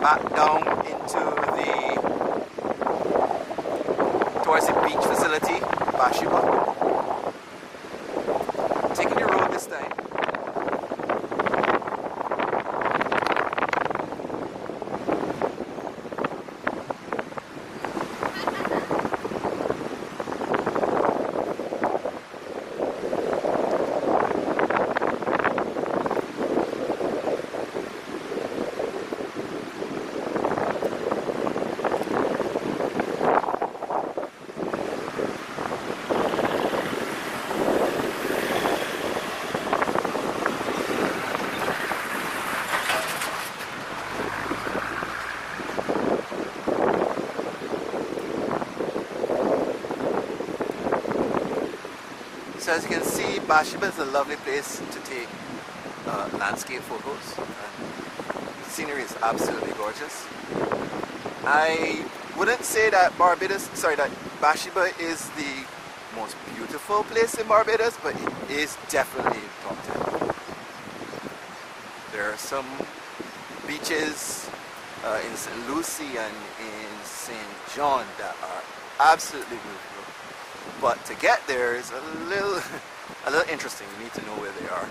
back down into the towards the beach facility, Bathsheba. Taking the road this time. So as you can see, Bathsheba is a lovely place to take uh, landscape photos. And the scenery is absolutely gorgeous. I wouldn't say that Barbados, sorry, that Bathsheba is the most beautiful place in Barbados, but it is definitely top 10. There are some beaches uh, in St. Lucy and in St. John that are absolutely beautiful. But to get there is a little, a little interesting. You need to know where they are.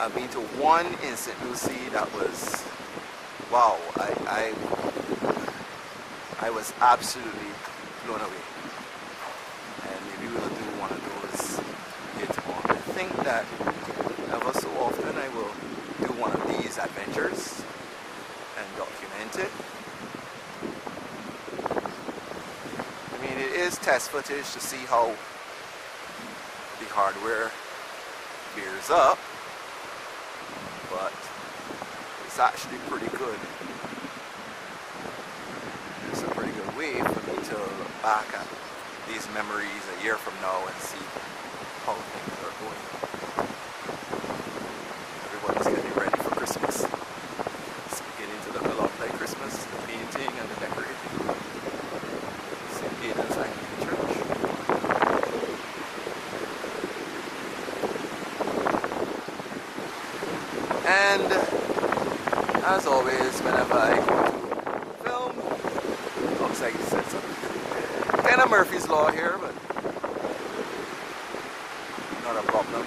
I've been to one in St. Lucy that was, wow, I, I, I was absolutely blown away. And maybe we'll do one of those later on. I think that ever so often I will do one of these adventures it. I mean, it is test footage to see how the hardware bears up, but it's actually pretty good. It's a pretty good way for me to look back at these memories a year from now and see how things are going. Everybody's getting ready for Christmas. It's beginning to look a lot like Christmas, the painting and the decorating. St. Aidan's Anglican Church. And as always, whenever I film, looks like something. Kind of Murphy's Law here, but not a problem.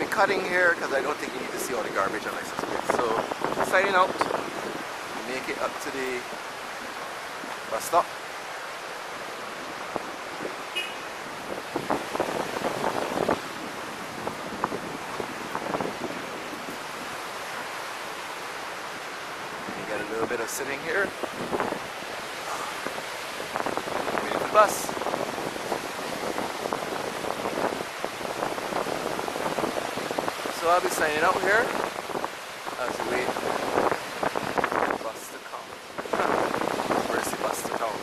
Be cutting here because I don't think you need to see all the garbage on license plate. So, signing out. Make it up to the bus stop. You get a little bit of sitting here. For the bus. I'll be signing out here as we wait for the bus to come. Where's the bus to come?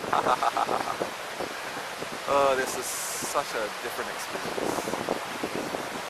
oh, this is such a different experience.